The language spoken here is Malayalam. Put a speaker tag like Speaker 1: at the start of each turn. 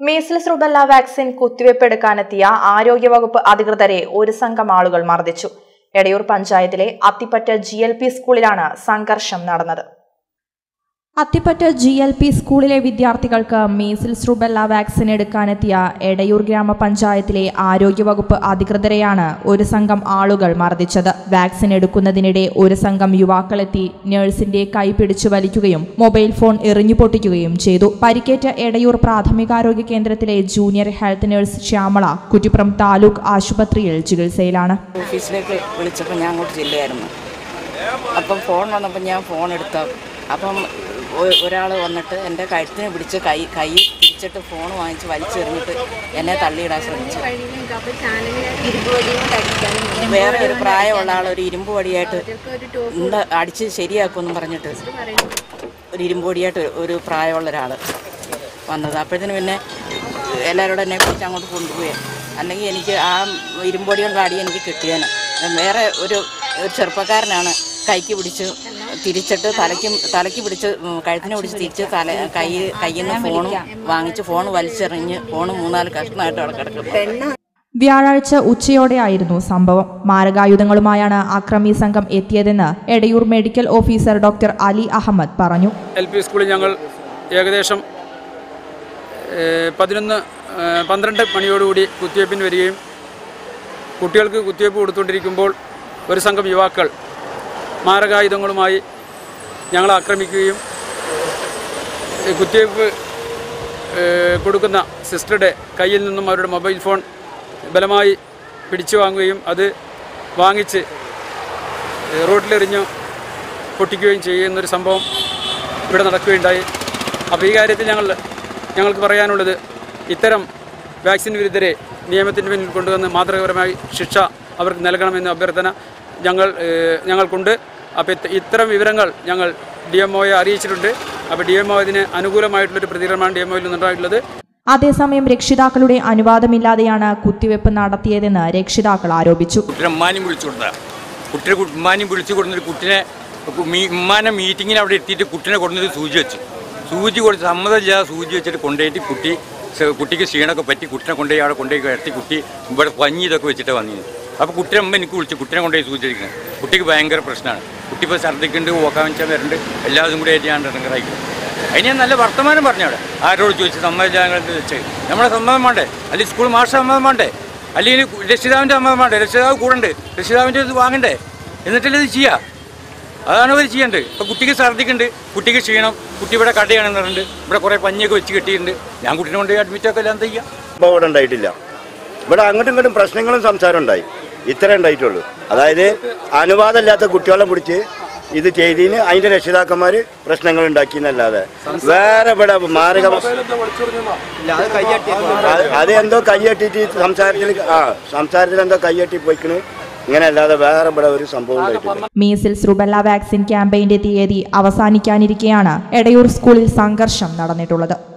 Speaker 1: മീസിൽസ് റുബല്ല വാക്സിൻ കുത്തിവയ്പ് എടുക്കാനെത്തിയ ആരോഗ്യവകുപ്പ് അധികൃതരെ ഒരു സംഘം ആളുകൾ മർദ്ദിച്ചു. എടയൂർ പഞ്ചായത്തിലെ അത്തിപ്പറ്റ ജി സ്കൂളിലാണ് സംഘർഷം നടന്നത്. അത്തിപ്പറ്റ ജി എൽ പി സ്കൂളിലെ വിദ്യാർത്ഥികൾക്ക് മീസിൽസ് റുബല്ല വാക്സിൻ എടുക്കാനെത്തിയ എടയൂർ ഗ്രാമപഞ്ചായത്തിലെ ആരോഗ്യവകുപ്പ് അധികൃതരെയാണ് ഒരു സംഘം ആളുകൾ മർദ്ദിച്ചത്. വാക്സിൻ എടുക്കുന്നതിനിടെ ഒരു സംഘം യുവാക്കളെത്തി നഴ്സിന്റെ കൈ പിടിച്ചു വലിക്കുകയും മൊബൈൽ ഫോൺ എറിഞ്ഞു പൊട്ടിക്കുകയും ചെയ്തു. പരിക്കേറ്റ എടയൂർ പ്രാഥമികാരോഗ്യ കേന്ദ്രത്തിലെ junior health nurse Shyamala Kuttippuram taluk ആശുപത്രിയിൽ ചികിത്സയിലാണ്.
Speaker 2: ഓഫീസിലേക്ക് വിളിച്ചപ്പോൾ ഞാൻ അങ്ങോട്ട് അപ്പം ഫോൺ വന്നപ്പോൾ ഞാൻ ഫോൺ എടുത്ത. അപ്പം ഒരാൾ വന്നിട്ട് എന്റെ കഴുത്തിനെ പിടിച്ച് കൈ കൈ പിടിച്ചിട്ട് ഫോൺ വാങ്ങിച്ച് വലിച്ചെറിഞ്ഞിട്ട് എന്നെ തള്ളിയിടാൻ ശ്രമിച്ചു. വേറെ ഒരു പ്രായമുള്ള ആൾ ഒരു ഇരുമ്പ് വടിയായിട്ട് എന്താ അടിച്ച് ശരിയാക്കുമെന്ന് പറഞ്ഞിട്ട് ഒരു ഇരുമ്പ് വടിയായിട്ട് ഒരു പ്രായമുള്ള ഒരാൾ വന്നത്. അപ്പോഴത്തേന് പിന്നെ എല്ലാവരോടും എന്നെ പിടിച്ച് അങ്ങോട്ട് കൊണ്ടുപോയി. അല്ലെങ്കിൽ എനിക്ക് ആ ഇരുമ്പൊടി കൊണ്ട് അടി എനിക്ക് കിട്ടിയേനെ. വേറെ ഒരു ചെറുപ്പക്കാരനാണ് കൈക്ക് പിടിച്ച് തിരിച്ചിട്ട് തലയ്ക്ക് തലയ്ക്ക് പിടിച്ച് കഴുത്തിനെ പിടിച്ച് തിരിച്ച് തല കൈ കയ്യിൽ നിന്ന് ഫോണും വാങ്ങിച്ച് ഫോൺ വലിച്ചെറിഞ്ഞ് ഫോൺ മൂന്നാൽ കഷ്ണമായിട്ട് അവിടെ കിടക്കും
Speaker 1: വ്യാഴാഴ്ച ഉച്ചയോടെയായിരുന്നു സംഭവം. മാരകായുധങ്ങളുമായാണ് അക്രമി സംഘം എത്തിയതെന്ന് Edayur medical officer doctor Ali Ahmed പറഞ്ഞു.
Speaker 3: എൽ പി സ്കൂളിൽ ഞങ്ങൾ ഏകദേശം പതിനൊന്ന് പന്ത്രണ്ട് മണിയോടുകൂടി കുത്തിവയ്പ്പിന് വരികയും കുട്ടികൾക്ക് കുത്തിവയ്പ്പ് കൊടുത്തുകൊണ്ടിരിക്കുമ്പോൾ ഒരു സംഘം യുവാക്കൾ മാരകായുധങ്ങളുമായി ഞങ്ങളെ ആക്രമിക്കുകയും കുത്തിവയ്പ്പ് കൊടുക്കുന്ന സിസ്റ്ററുടെ കയ്യിൽ നിന്നും അവരുടെ മൊബൈൽ ഫോൺ ബലമായി പിടിച്ചു വാങ്ങുകയും അത് വാങ്ങിച്ച് റോഡിലെറിഞ്ഞ് പൊട്ടിക്കുകയും ചെയ്യുന്നൊരു സംഭവം ഇവിടെ നടക്കുകയുണ്ടായി. അപ്പോൾ ഈ കാര്യത്തിൽ ഞങ്ങൾ ഞങ്ങൾക്ക് പറയാനുള്ളത് ഇത്തരം വാക്സിൻ വിരുദ്ധരെ നിയമത്തിന് മുന്നിൽ കൊണ്ടുവന്ന് മാതൃകപരമായി ശിക്ഷ അവർക്ക് നൽകണമെന്ന അഭ്യർത്ഥന ഞങ്ങൾ ഞങ്ങൾക്കുണ്ട്. അപ്പോൾ ഇത്ത- ഇത്തരം വിവരങ്ങൾ ഞങ്ങൾ ഡി എം ഒയെ അറിയിച്ചിട്ടുണ്ട്. അപ്പോൾ ഡി എം ഒ ഇതിന് അനുകൂലമായിട്ടുള്ളൊരു പ്രതികരണമാണ് ഡി എം ഒയിൽ നിന്നുണ്ടായിട്ടുള്ളത്.
Speaker 1: അതേസമയം രക്ഷിതാക്കളുടെ അനുവാദമില്ലാതെയാണ് കുത്തിവെപ്പ് നടത്തിയതെന്ന് രക്ഷിതാക്കൾ ആരോപിച്ചു.
Speaker 4: കുട്ടിനെ ഉമ്മാനും വിളിച്ചു കൊടുത്താ. കുട്ടിനെ കു- ഉമ്മാനും വിളിച്ചു കൊടുത്തൊരു കുട്ടിനെ മീ- ഉമ്മാനെ മീറ്റിങ്ങിന് അവിടെ എത്തിയിട്ട് കുട്ടിനെ കൊടുത്തൊരു സൂചി വെച്ചു. സൂചി കൊടുത്ത് സമ്മതമില്ലാതെ സൂചി വെച്ചിട്ട് കൊണ്ടുപോയിട്ട് കുട്ടി കുട്ടിക്ക് ക്ഷീണമൊക്കെ പറ്റി കുട്ടിനെ കൊണ്ടുപോയി അവിടെ കൊണ്ടുപോയി കിടത്തി കുട്ടി ഇവിടെ പഞ്ഞി ഇതൊക്കെ വെച്ചിട്ട് വന്നിരുന്നു അപ്പോൾ കുട്ടിയുടെ അമ്മ എനിക്ക് വിളിച്ചു. കുട്ടിനെ കൊണ്ടുപോയി സൂചിപ്പിക്കുന്നത് കുട്ടിക്ക് ഭയങ്കര പ്രശ്നമാണ്. കുട്ടി ഇപ്പോൾ ഛർദ്ദിക്കുന്നുണ്ട് ഓക്കാൻ വെച്ചാൽ വരുന്നുണ്ട്. എല്ലാവരും കൂടി ആയിട്ട് ഞാൻ ഇറങ്ങറായിക്കും അതിന് ഞാൻ നല്ല വർത്തമാനം പറഞ്ഞു അവിടെ. ആരോട് ചോദിച്ചു? സമ്മതിച്ചാൽ വെച്ച്. നമ്മളെ സമ്മതം വേണ്ടേ? അല്ലെങ്കിൽ സ്കൂൾ മാഷ സമ്മതം വേണ്ടേ? അല്ലെങ്കിൽ രക്ഷിതാവിന്റെ സമ്മതം വേണ്ടേ? രക്ഷിതാവ് കൂടണ്ട്. രക്ഷിതാവിന്റെ ഇത് വാങ്ങണ്ടേ? എന്നിട്ടല്ലേ ഇത് ചെയ്യുക അതാണ് അവർ ചെയ്യേണ്ടത്. ഇപ്പോൾ കുട്ടിക്ക് ഛർദ്ദിക്കുന്നുണ്ട് കുട്ടിക്ക് ക്ഷീണം. കുട്ടി ഇവിടെ കടയാണെന്ന് ഇവിടെ കുറേ പഞ്ഞിയൊക്കെ വെച്ച് കെട്ടിയിട്ടുണ്ട്. ഞാൻ കുട്ടീനെ കൊണ്ട് അഡ്മിറ്റ് എല്ലാം
Speaker 5: ഇപ്പോൾ ഇവിടെ ഉണ്ടായിട്ടില്ല. ഇവിടെ അങ്ങോട്ടും ഇങ്ങോട്ടും പ്രശ്നങ്ങളും സംസാരം ഉണ്ടായി. ഇത്രേ ഉണ്ടായിട്ടുള്ളൂ. അതായത് അനുവാദമില്ലാത്ത കുട്ടികളെ പിടിച്ച് ഇത് ചെയ്തതിന് അതിന്റെ രക്ഷിതാക്കന്മാർ പ്രശ്നങ്ങൾ ഉണ്ടാക്കി എന്നല്ലാതെ. വേറെ ഇവിടെ മാരക അത് എന്തോ കയ്യട്ടിട്ട് സംസാരത്തിൽ ആ സംസാരത്തിൽ എന്തോ കൈയട്ടി പോയിക്കണ്. വേറെ ഒരു
Speaker 1: മീസിൽസ് റുബല്ല വാക്സിൻ ക്യാമ്പയിന്റെ തീയതി അവസാനിക്കാനിരിക്കെയാണ് എടയൂർ സ്കൂളിൽ സംഘർഷം നടന്നിട്ടുള്ളത്.